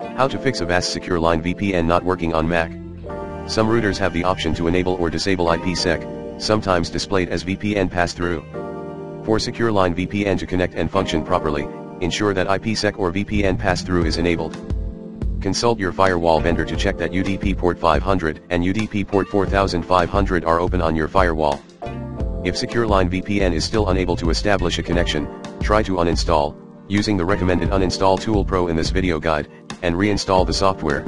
How to fix Avast SecureLine VPN not working on Mac. Some routers have the option to enable or disable IPsec, sometimes displayed as VPN pass-through. For SecureLine VPN to connect and function properly, ensure that IPsec or VPN pass-through is enabled. Consult your firewall vendor to check that UDP port 500 and UDP port 4500 are open on your firewall. If SecureLine VPN is still unable to establish a connection, try to uninstall, using the recommended uninstall tool pro in this video guide, and reinstall the software.